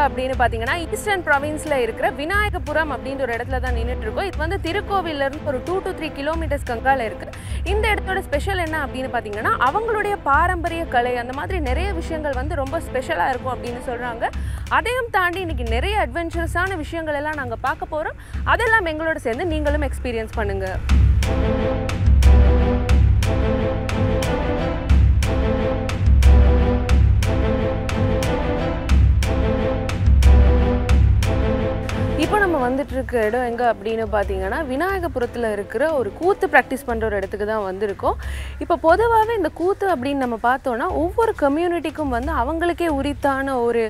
அப்படின்னு பார்த்தீங்கன்னா ஈஸ்டர்ன் ப்ராவின்ஸில் இருக்கிற விநாயகபுரம் அப்படின்ற ஒரு இடத்துல தான் நின்றுட்டு இருக்கோம் இது வந்து திருக்கோவிலேருந்து ஒரு டூ டு த்ரீ கிலோமீட்டர்ஸ் கங்கால இருக்குது இந்த இடத்தோட ஸ்பெஷல் என்ன அப்படின்னு பார்த்தீங்கன்னா அவங்களுடைய பாரம்பரிய கலை அந்த மாதிரி நிறைய விஷயங்கள் வந்து ரொம்ப ஸ்பெஷலாக இருக்கும் அப்படின்னு சொல்கிறாங்க அதையும் தாண்டி இன்னைக்கு நிறைய அட்வென்ச்சரஸான விஷயங்கள் எல்லாம் நாங்கள் பார்க்க போகிறோம் அதெல்லாம் எங்களோட சேர்ந்து நீங்களும் எக்ஸ்பீரியன்ஸ் பண்ணுங்கள் வந்துட்டுருக்க இடம் எங்கே அப்படின்னு பார்த்தீங்கன்னா விநாயகபுரத்தில் இருக்கிற ஒரு கூத்து ப்ராக்டிஸ் பண்ணுற ஒரு இடத்துக்கு தான் வந்திருக்கோம். இப்போ பொதுவாகவே இந்த கூத்து அப்படின்னு நம்ம பார்த்தோன்னா ஒவ்வொரு கம்யூனிட்டிக்கும் வந்து அவங்களுக்கே உரித்தான ஒரு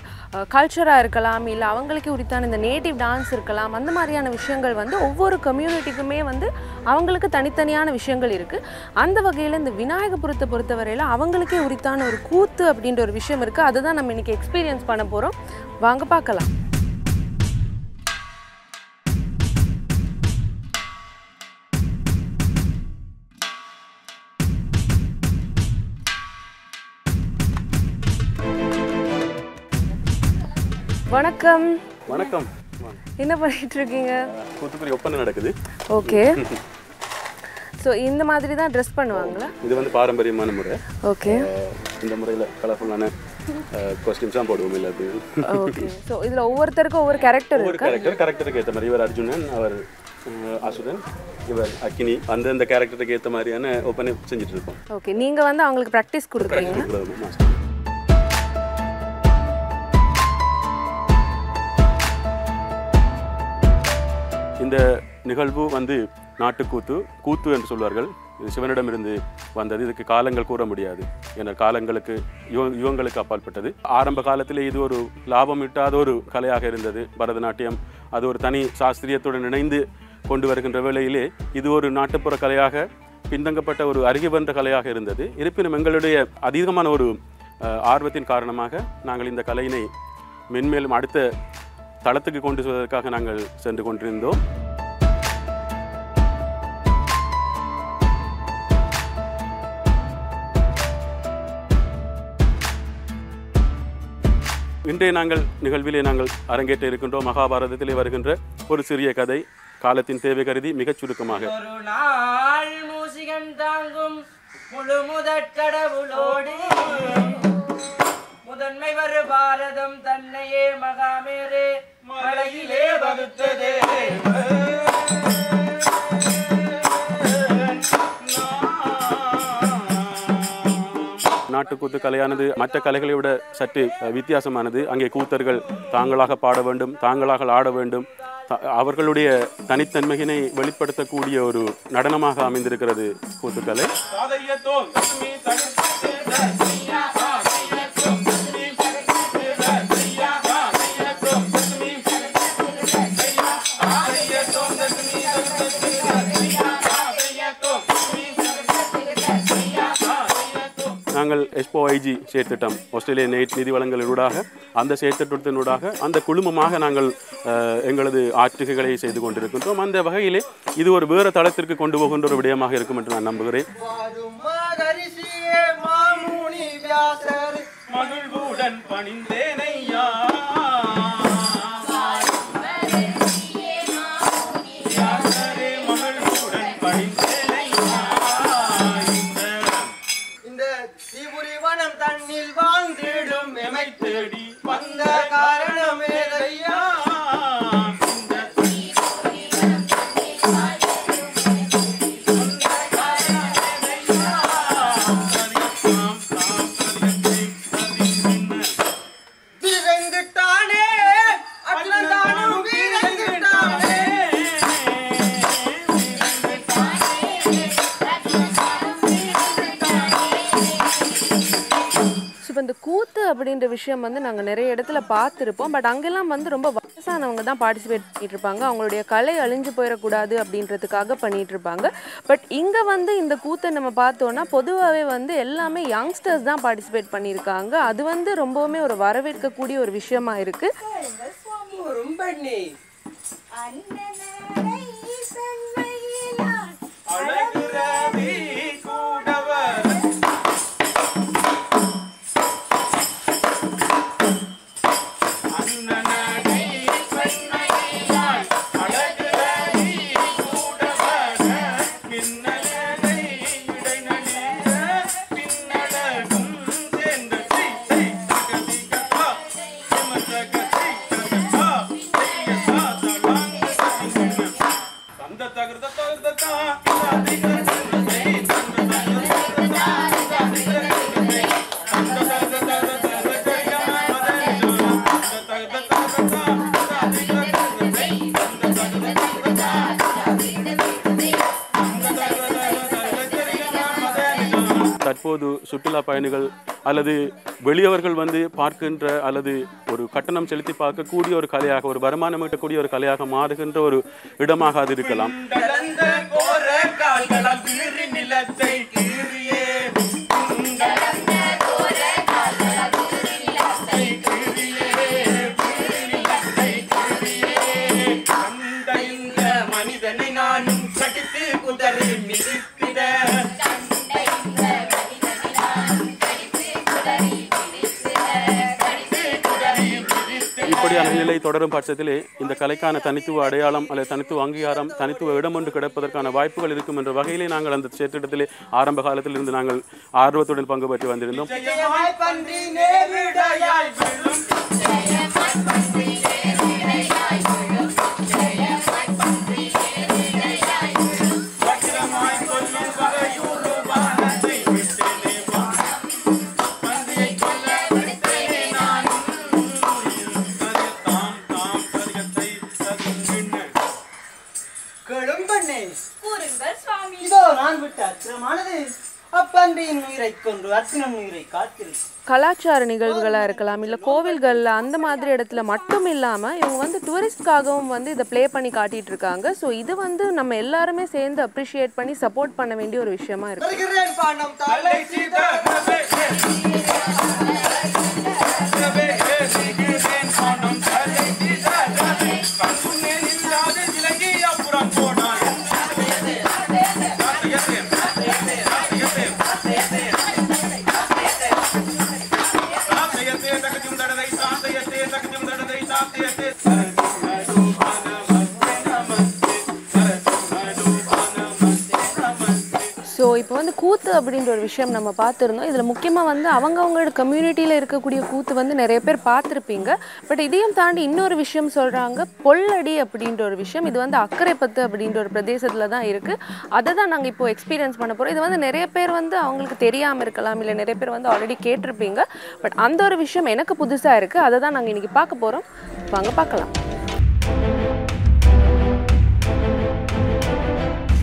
கல்ச்சராக இருக்கலாம் இல்லை அவங்களுக்கே உரித்தான இந்த நேட்டிவ் டான்ஸ் இருக்கலாம் அந்த மாதிரியான விஷயங்கள் வந்து ஒவ்வொரு கம்யூனிட்டிக்குமே வந்து அவங்களுக்கு தனித்தனியான விஷயங்கள் இருக்குது அந்த வகையில் இந்த விநாயகபுரத்தை பொறுத்தவரையில் அவங்களுக்கே உரித்தான ஒரு கூத்து அப்படின்ற ஒரு விஷயம் இருக்குது அதை தான் நம்ம இன்றைக்கி எக்ஸ்பீரியன்ஸ் பண்ண போகிறோம் வாங்க பார்க்கலாம். வணக்கம். வணக்கம். என்ன பண்ணிட்டு இருக்கீங்க தூத்துக்குடி ஒப்பந்தம் நடக்குது. ஓகே. ஸோ இந்த மாதிரி தான் ட்ரெஸ் பண்ணுவாங்களா? இது வந்து பாரம்பரியமான முறை. ஓகே. இந்த முறையில் கலர்ஃபுல்லான தான் போடுவோம் எல்லாத்தையும் ஓகே. ஸோ இதில் ஒவ்வொருத்தருக்கும் ஒவ்வொரு கேரக்டர் ஒவ்வொரு கேரக்டர் கேரக்டருக்கு ஏற்ற மாதிரி. இவர் அர்ஜுனன் அவர் அசுரன் இவர் அக்கினி. அந்தந்த கேரக்டருக்கு ஏற்ற மாதிரியான ஒப்பனை செஞ்சுட்டு இருக்கோம். ஓகே. நீங்கள் வந்து அவங்களுக்கு ப்ராக்டிஸ் கொடுக்குறீங்க இந்த நிகழ்வு வந்து நாட்டுக்கூத்து கூத்து என்று சொல்வார்கள். இது சிவனிடமிருந்து வந்தது. இதுக்கு காலங்கள் கூற முடியாது. என காலங்களுக்கு யுவ- யுகங்களுக்கு அப்பாற்பட்டது. ஆரம்ப காலத்தில் இது ஒரு லாபம் இட்டாத ஒரு கலையாக இருந்தது. பரதநாட்டியம் அது ஒரு தனி சாஸ்திரியத்துடன் இணைந்து கொண்டு வருகின்ற வேளையிலே இது ஒரு நாட்டுப்புற கலையாக பின்தங்கப்பட்ட ஒரு அருகி வந்த கலையாக இருந்தது. இருப்பினும் எங்களுடைய அதிகமான ஒரு ஆர்வத்தின் காரணமாக நாங்கள் இந்த கலையினை மென்மேலும் அடுத்த தளத்துக்கு கொண்டு செல்வதற்காக நாங்கள் சென்று கொண்டிருந்தோம். இன்றைய நாங்கள் நிகழ்விலே நாங்கள் அரங்கேற்ற இருக்கின்றோம். மகாபாரதத்திலே வருகின்ற ஒரு சிறிய கதை காலத்தின் தேவை கருதி மிகச் சுருக்கமாக. தாங்கும் முழு முதன்மை வரு பாரதம் தன்னையே மகாமேரே மலையிலே வகுத்ததே. நாட்டுக்கூத்து கலையானது மற்ற கலைகளை விட சற்று வித்தியாசமானது. அங்கே கூத்தர்கள் தாங்களாக பாட வேண்டும் தாங்களாக ஆட வேண்டும். அவர்களுடைய தனித்தன்மையினை வெளிப்படுத்தக்கூடிய ஒரு நடனமாக அமைந்திருக்கிறது கூத்துக்கலை நாங்கள் எஸ்போ ஐஜி செயற்திட்டம். ஆஸ்திரேலிய நெய்ட் நிதி வழங்கலூடாக அந்த செயற்திட்டத்தினூடாக அந்த குழுமமாக நாங்கள் எங்களது ஆற்றுகைகளை செய்து கொண்டிருக்கின்றோம். அந்த வகையிலே இது ஒரு வேறு தளத்திற்கு கொண்டு போகின்ற ஒரு விடயமாக இருக்கும் என்று நான் நம்புகிறேன். மகிழ்வுடன் பணிந்தேனையா? திபுரி வனம் தன்னில் வாழ்ந்திடும் எமை தேடி வந்த காரணமே. விஷயம் வந்து நாங்கள் நிறைய இடத்துல பார்த்துருப்போம். பட் அங்கெல்லாம் வந்து ரொம்ப வயசானவங்க தான் பார்ட்டிசிபேட் பண்ணிட்டு இருப்பாங்க அவங்களுடைய கலை அழிஞ்சு போயிடக்கூடாது அப்படின்றதுக்காக பண்ணிட்டு இருப்பாங்க பட் இங்கே வந்து இந்த கூத்தை நம்ம பார்த்தோன்னா பொதுவாகவே வந்து எல்லாமே யங்ஸ்டர்ஸ் தான் பார்ட்டிசிபேட் பண்ணியிருக்காங்க. அது வந்து ரொம்பவுமே ஒரு வரவேற்கக்கூடிய ஒரு விஷயமா இருக்குது ரொம்ப அழகு. சுற்றுலா பயணிகள் அல்லது வெளியவர்கள் வந்து பார்க்கின்ற அல்லது ஒரு கட்டணம் செலுத்தி பார்க்கக்கூடிய ஒரு கலையாக ஒரு வருமானம் ஈட்டக்கூடிய ஒரு கலையாக மாறுகின்ற ஒரு இடமாக அது இருக்கலாம். நிலை தொடரும் பட்சத்திலே இந்த கலைக்கான தனித்துவ அடையாளம் அல்லது தனித்துவ அங்கீகாரம் தனித்துவ இடம் ஒன்று கிடைப்பதற்கான வாய்ப்புகள் இருக்கும் என்ற வகையிலே நாங்கள் அந்த சேற்றிடத்திலே ஆரம்ப காலத்தில் இருந்து நாங்கள் ஆர்வத்துடன் பங்கு பெற்று வந்திருந்தோம். கலாச்சார நிகழ்வுகளாக இருக்கலாம் இல்லை கோவில்களில் அந்த மாதிரி இடத்துல மட்டும் இல்லாமல் இவங்க வந்து டூரிஸ்ட்காகவும் வந்து இதை ப்ளே பண்ணி காட்டிட்டு இருக்காங்க. ஸோ இது வந்து நம்ம எல்லாருமே சேர்ந்து அப்ரிஷியேட் பண்ணி சப்போர்ட் பண்ண வேண்டிய ஒரு விஷயமா இருக்கு. கூத்து அப்படின்ற ஒரு விஷயம் நம்ம பார்த்துருந்தோம். இதில் முக்கியமாக வந்து அவங்கவங்களோட கம்யூனிட்டியில் இருக்கக்கூடிய கூத்து வந்து நிறைய பேர் பார்த்துருப்பீங்க. பட் இதையும் தாண்டி இன்னொரு விஷயம் சொல்கிறாங்க பொல்லடி அப்படின்ற ஒரு விஷயம். இது வந்து அக்கரைப்பத்து அப்படின்ற ஒரு பிரதேசத்தில் தான் இருக்குது அதை தான் நாங்கள் இப்போ எக்ஸ்பீரியன்ஸ் பண்ண போகிறோம் இது வந்து நிறைய பேர் வந்து அவங்களுக்கு தெரியாமல் இருக்கலாம் இல்லை நிறைய பேர் வந்து ஆல்ரெடி கேட்டிருப்பீங்க. பட் அந்த ஒரு விஷயம் எனக்கு புதுசாக இருக்குது அதை தான் நாங்கள் இன்றைக்கி பார்க்க போகிறோம் வாங்க பார்க்கலாம்.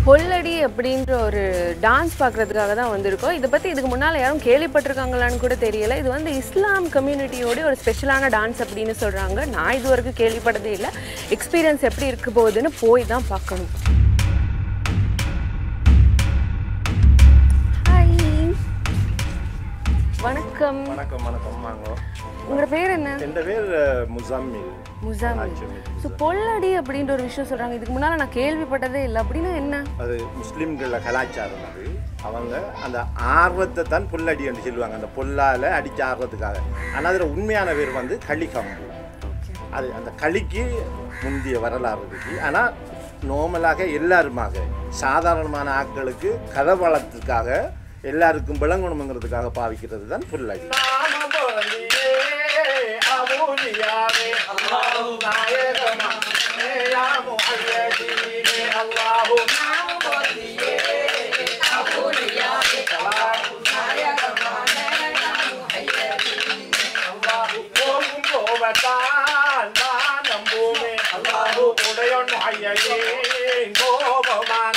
பொல்லடி அப்படின்ற ஒரு டான்ஸ் பார்க்குறதுக்காக தான் வந்திருக்கோம். இதை பற்றி இதுக்கு முன்னால் யாரும் கேள்விப்பட்டிருக்காங்களான்னு கூட தெரியல. இது வந்து இஸ்லாம் கம்யூனிட்டியோட ஒரு ஸ்பெஷலான டான்ஸ் அப்படின்னு சொல்கிறாங்க நான் இது வரைக்கும் கேள்விப்பட்டதே இல்லை. எக்ஸ்பீரியன்ஸ் எப்படி இருக்க போகுதுன்னு போய் தான் பார்க்கணும். வணக்கம். வணக்கம் வணக்கம். வாங்க. உங்களோட பேர் என்ன? என் பேர் முசாமில் முசாமி ஸோ பொல்லடி அப்படின்ற ஒரு விஷயம் சொல்கிறாங்க இதுக்கு முன்னால் நான் கேள்விப்பட்டதே இல்லை. அப்படின்னா என்ன? அது முஸ்லீம்கள கலாச்சாரம் அது. அவங்க அந்த ஆர்வத்தை தான் புல்லடி என்று சொல்லுவாங்க. அந்த பொல்லால அடிச்ச ஆர்வத்துக்காக. ஆனால் அதில் உண்மையான பேர் வந்து களிக்கம்பு அது அந்த களிக்கு முந்திய வரலாறு இருக்கு. ஆனால் நோமலாக எல்லாருமாக சாதாரணமான ஆட்களுக்கு கதை வளத்துக்காக எல்லாருக்கும் விளங்கணுங்கிறதுக்காக பாவிக்கிறது தான் புல்லடி. यावे अल्लाहु नायकमा ए या मुअय्यदी ने अल्लाहु नाम बोलिए अबुल यावे सलाम नायकमा ए या मुअय्यदी अल्लाहु कोम को वतान दानम भूमि अल्लाहु उदयन मुअय्यदी गोबमान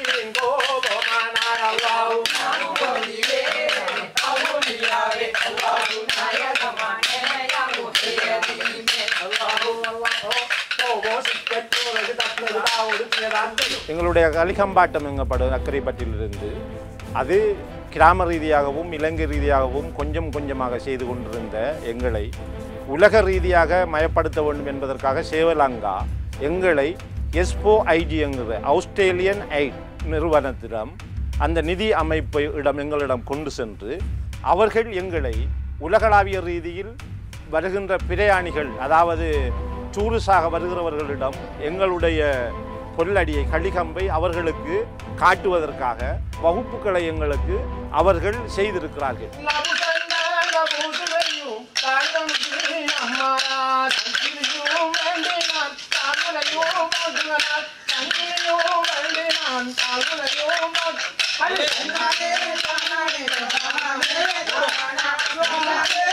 எங்களுடைய கலிகம்பாட்டம் எங்கப்படும் அக்கரைப்பட்டிலிருந்து அது கிராம ரீதியாகவும் இலங்கை ரீதியாகவும் கொஞ்சம் கொஞ்சமாக செய்து கொண்டிருந்த எங்களை உலக ரீதியாக மயப்படுத்த வேண்டும் என்பதற்காக சேவலங்கா எங்களை எஸ்போ ஐடி என்கிற ஆஸ்திரேலியன் ஐட் நிறுவனத்திடம் அந்த நிதி அமைப்பை இடம் எங்களிடம் கொண்டு சென்று அவர்கள் எங்களை உலகளாவிய ரீதியில் வருகின்ற பிரயாணிகள் அதாவது டூரிஸாக வருகிறவர்களிடம் எங்களுடைய பொருளடியை களிகம்பை அவர்களுக்கு காட்டுவதற்காக வகுப்புகளை எங்களுக்கு அவர்கள் செய்திருக்கிறார்கள் ஒரு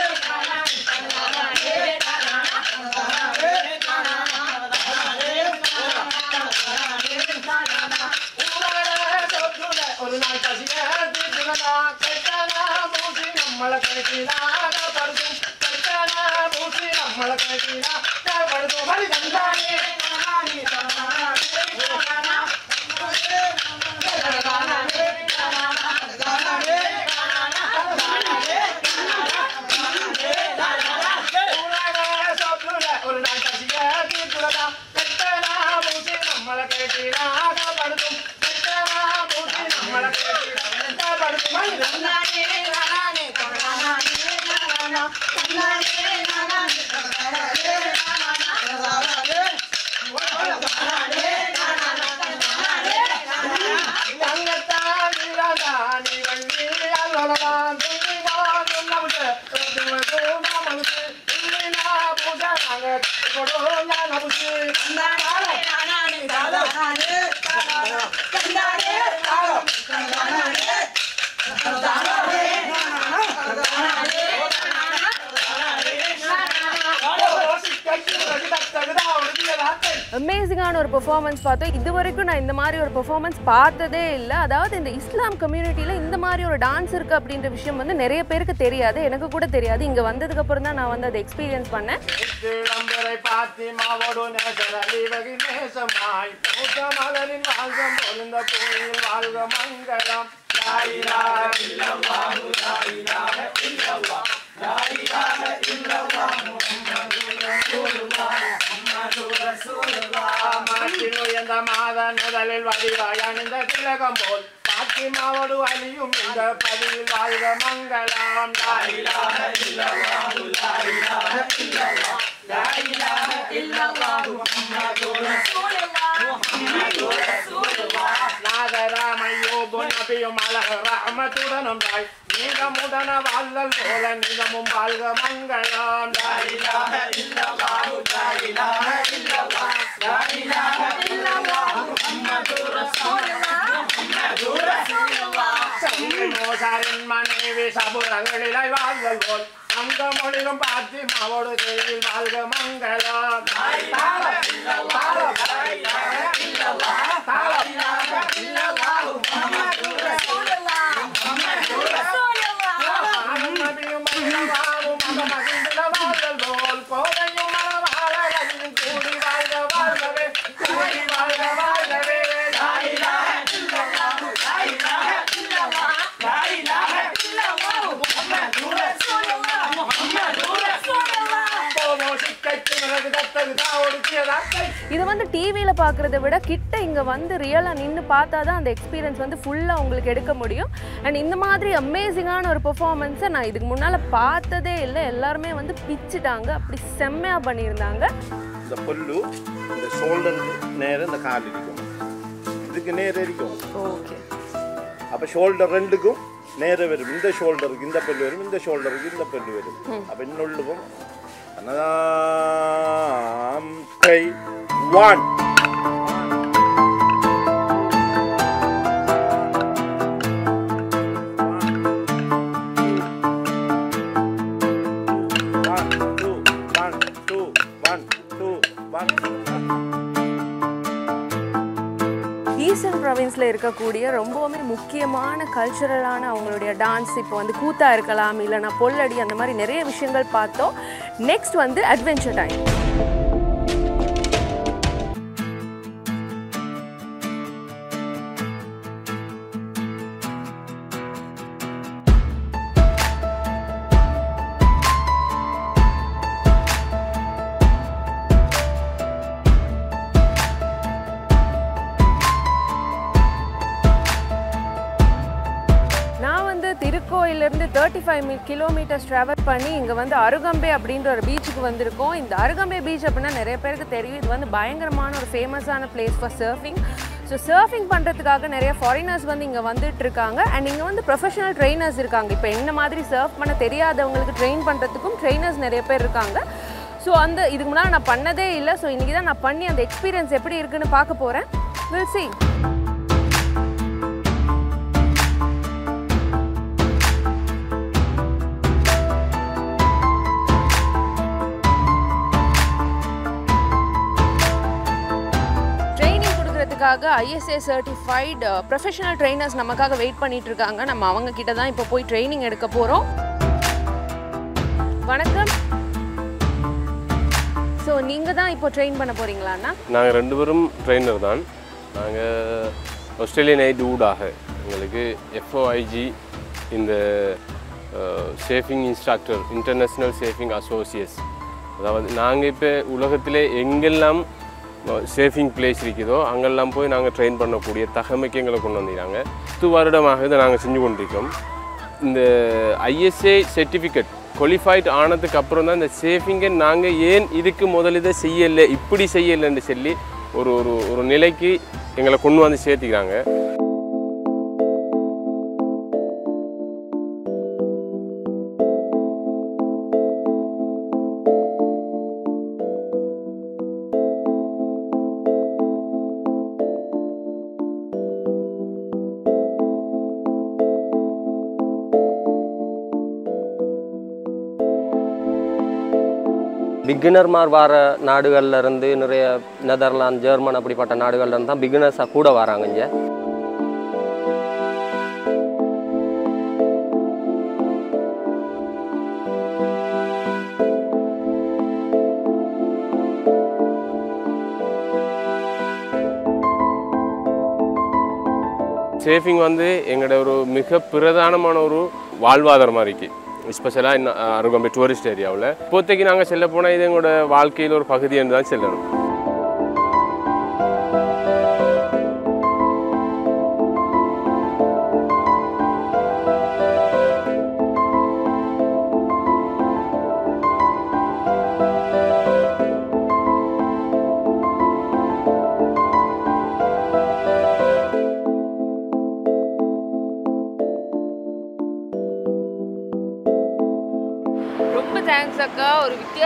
పడుతూ మరి గంధాన్ని 没打到没打到没打到 அமேசிங்கான ஒரு பெர்ஃபார்மன்ஸ் பார்த்தோம். இது வரைக்கும் நான் இந்த மாதிரி ஒரு பெர்ஃபார்மன்ஸ் பார்த்ததே இல்லை. அதாவது இந்த இஸ்லாம் கம்யூனிட்டியில் இந்த மாதிரி ஒரு டான்ஸ் இருக்குது அப்படின்ற விஷயம் வந்து நிறைய பேருக்கு தெரியாது. எனக்கு கூட தெரியாது. இங்கே வந்ததுக்கப்புறம் தான் நான் வந்து அதை எக்ஸ்பீரியன்ஸ் பண்ணேன். இளம்பரை உயர்ந்த மாதன் முதலில் வடிவாய் அணிந்த திலகம் போல் பாத்திமாவோடு அணியும் இந்த பதிவில் வாழ்க மங்களம். லா நபியும் அழக ரஹமத்துடனும் தாய் நீகமுடன வாழ்தல் போல நிகமும் வாழ்க மங்களம். மோசாரின் மனைவி சபுரங்களிலை வாழ்தல் போல் அந்த மொழிலும் பார்த்து மாவோடு தெருவில் வாழ்க மங்களம் தாளம், இதை வந்து டிவியில் பார்க்குறத விட கிட்ட இங்கே வந்து ரியலாக நின்று பார்த்தா தான் அந்த எக்ஸ்பீரியன்ஸ் வந்து ஃபுல்லாக உங்களுக்கு எடுக்க முடியும். அண்ட் இந்த மாதிரி அமேசிங்கான ஒரு பெர்ஃபார்மன்ஸை நான் இதுக்கு முன்னால் பார்த்ததே இல்லை. எல்லாருமே வந்து பிச்சுட்டாங்க. அப்படி செம்மையாக பண்ணியிருந்தாங்க. இந்த புல்லு இந்த ஷோல்டருக்கு நேரம் இந்த கால் இருக்கும் இதுக்கு நேரம் இருக்கும் ஓகே அப்போ ஷோல்டர் ரெண்டுக்கும் நேரம் வரும். இந்த ஷோல்டருக்கு இந்த பல்லு வரும். இந்த ஷோல்டருக்கு இந்த பல்லு வரும். அப்போ இன்னொல்லுக்கும் Another three, one. இருக்கக்கூடிய ரொம்பவுமே முக்கியமான கல்ச்சுரலான அவங்களுடைய டான்ஸ் இப்போ வந்து கூத்தா இருக்கலாம் இல்லைனா பொல்லடி அந்த மாதிரி நிறைய விஷயங்கள் பார்த்தோம். நெக்ஸ்ட் வந்து அட்வென்ச்சர் டைம் ஃபார்ட்டி ஃபைவ் மி கிலோமீட்டர்ஸ் ட்ராவல் பண்ணி இங்கே வந்து அருகம்பே அப்படின்ற ஒரு பீச்சுக்கு வந்திருக்கோம். இந்த அருகம்பே பீச் அப்படின்னா நிறைய பேருக்கு தெரியும். இது வந்து பயங்கரமான ஒரு ஃபேமஸான place for surfing so surfing பண்ணுறதுக்காக நிறைய ஃபாரினர்ஸ் வந்து இங்கே வந்துட்டு இருக்காங்க அண்ட் இங்கே வந்து ப்ரொஃபஷனல் ட்ரெயினர்ஸ் இருக்காங்க. இப்போ என்ன மாதிரி சர்ஃப் பண்ண தெரியாதவங்களுக்கு ட்ரெயின் பண்ணுறதுக்கும் ட்ரெயினர்ஸ் நிறைய பேர் இருக்காங்க. ஸோ அந்த இதுக்கு முன்னாடி நான் பண்ணதே இல்லை. ஸோ இன்றைக்கி தான் நான் பண்ணி அந்த எக்ஸ்பீரியன்ஸ் எப்படி இருக்குன்னு பார்க்க போகிறேன் வில் சி நமக்காக ஐஎஸ்ஏ சர்டிஃபைடு ப்ரொஃபஷனல் ட்ரைனர்ஸ் நமக்காக வெயிட் பண்ணிட்டு இருக்காங்க நம்ம அவங்க கிட்ட தான் இப்போ போய் ட்ரைனிங் எடுக்க போகிறோம் வணக்கம். ஸோ நீங்கள் தான் இப்போ ட்ரெயின் பண்ண போகிறீங்களாண்ணா நாங்கள் ரெண்டு பேரும் ட்ரெயினர் தான். நாங்கள் ஆஸ்திரேலியன் ஐட் ஊடாக எங்களுக்கு எஃப்ஓஐஜி இந்த surfing instructor international surfing associates அதாவது நாங்கள் இப்போ உலகத்திலே எங்கெல்லாம் சேஃபிங் பிளேஸ் இருக்குதோ அங்கெல்லாம் போய் நாங்கள் ட்ரெயின் பண்ணக்கூடிய தகமைக்கு எங்களை கொண்டு வந்துக்கிறாங்க பத்து வருடமாக இதை நாங்கள் செஞ்சு கொண்டிருக்கோம். இந்த ஐஎஸ்ஏ சர்டிஃபிகேட் குவாலிஃபைட் ஆனதுக்கு அப்புறம் தான் இந்த சேஃபிங்கை நாங்கள் ஏன் இதுக்கு முதலிதை செய்யலை இப்படி செய்யலைன்னு சொல்லி ஒரு ஒரு ஒரு நிலைக்கு எங்களை கொண்டு வந்து சேர்த்துக்கிறாங்க. பிகினர்மார் வர நாடுகளில் இருந்து நிறைய நெதர்லாந்து ஜெர்மன் அப்படிப்பட்ட நாடுகள்லேருந்து தான் பிகினர்ஸாக கூட வராங்க இங்கே. சேஃபிங் வந்து எங்களோட ஒரு மிக பிரதானமான ஒரு வாழ்வாதாரமாக இருக்குது ஸ்பெஷலாக இன்னும் அருகம்பை டூரிஸ்ட் ஏரியாவில் இப்போதைக்கு நாங்கள் செல்ல போனால் இது எங்களோட வாழ்க்கையில் ஒரு பகுதி என்று தான் செல்லணும்.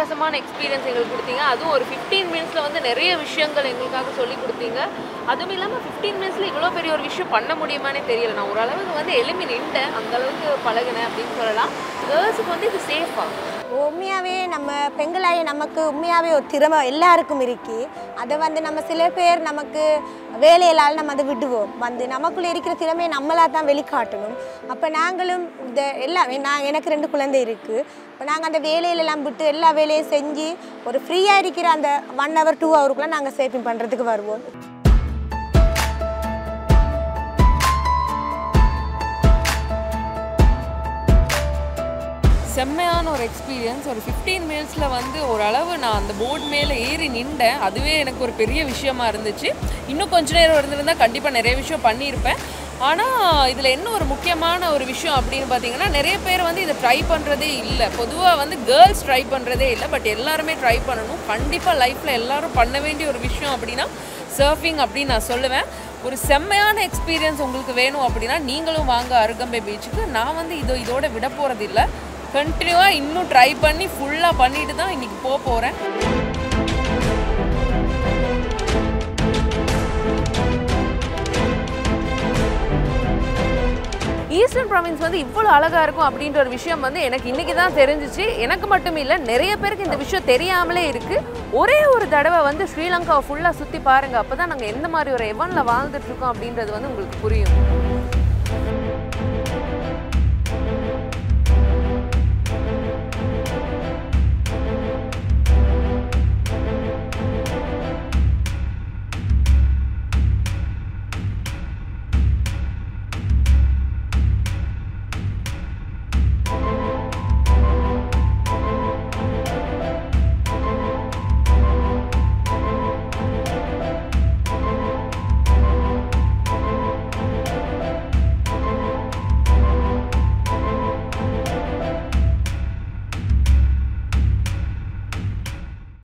வித்தியாசமான எக்ஸ்பீரியன்ஸ் எங்களுக்கு கொடுத்தீங்க. அதுவும் ஒரு ஃபிஃப்டீன் மினிட்ஸில் வந்து நிறைய விஷயங்கள் எங்களுக்காக சொல்லி கொடுத்தீங்க. அதுவும் இல்லாமல் ஃபிஃப்டீன் மினிட்ஸில் இவ்வளோ பெரிய ஒரு விஷயம் பண்ண முடியுமானே தெரியல. நான் ஓரளவுக்கு வந்து எளிமை நின்றேன் அந்தளவுக்கு பழகினேன் அப்படின்னு சொல்லலாம். கேர்ள்ஸுக்கு வந்து இது சேஃபாக உண்மையாகவே நம்ம பெண்களாகி நமக்கு உண்மையாகவே ஒரு திறமை எல்லாருக்கும் இருக்கு. அதை வந்து நம்ம சில பேர் நமக்கு வேலையிலால் நம்ம அதை விடுவோம். வந்து நமக்குள்ளே இருக்கிற திறமையை நம்மளாக தான் வெளிக்காட்டணும். அப்போ நாங்களும் இந்த எல்லாமே நான் எனக்கு ரெண்டு குழந்தை இருக்குது இப்போ நாங்கள் அந்த வேலையிலெல்லாம் விட்டு எல்லா வேலையும் செஞ்சு ஒரு ஃப்ரீயாக இருக்கிற அந்த ஒன் ஹவர் டூ ஹவருக்குள்ளே நாங்கள் சேஃபிங் பண்ணுறதுக்கு வருவோம். செம்மையான ஒரு எக்ஸ்பீரியன்ஸ் ஒரு ஃபிஃப்டீன் மினிட்ஸில் வந்து ஓரளவு நான் அந்த போர்டு மேலே ஏறி நின்றேன். அதுவே எனக்கு ஒரு பெரிய விஷயமா இருந்துச்சு. இன்னும் கொஞ்ச நேரம் இருந்திருந்தால் கண்டிப்பாக நிறைய விஷயம் பண்ணியிருப்பேன். ஆனால் இதில் என்ன ஒரு முக்கியமான ஒரு விஷயம் அப்படின்னு பார்த்தீங்கன்னா நிறைய பேர் வந்து இதை ட்ரை பண்ணுறதே இல்லை. பொதுவாக வந்து கேர்ள்ஸ் ட்ரை பண்ணுறதே இல்லை. பட் எல்லாருமே ட்ரை பண்ணணும். கண்டிப்பாக லைஃப்பில் எல்லோரும் பண்ண வேண்டிய ஒரு விஷயம் அப்படின்னா சர்ஃபிங் அப்படின்னு நான் சொல்லுவேன். ஒரு செம்மையான எக்ஸ்பீரியன்ஸ் உங்களுக்கு வேணும் அப்படின்னா நீங்களும் வாங்க அருகம்பை பீச்சுக்கு நான் வந்து இதோ இதோட விட போகிறதில்ல கண்டினியூவாக இன்னும் ட்ரை பண்ணி ஃபுல்லாக பண்ணிட்டு தான் இன்றைக்கி போக போகிறேன் ஈஸ்டர்ன் ப்ராவின்ஸ் வந்து இவ்வளோ அழகாக இருக்கும் அப்படின்ற ஒரு விஷயம் வந்து எனக்கு இன்றைக்கி தான் தெரிஞ்சிச்சு. எனக்கு மட்டும் இல்லை நிறைய பேருக்கு இந்த விஷயம் தெரியாமலே இருக்குது ஒரே ஒரு தடவை வந்து ஸ்ரீலங்காவை ஃபுல்லாக சுற்றி பாருங்கள் அப்போ தான் நாங்கள் எந்த மாதிரி ஒரு எவனில் வாழ்ந்துட்டுருக்கோம் அப்படின்றது வந்து உங்களுக்கு புரியும்.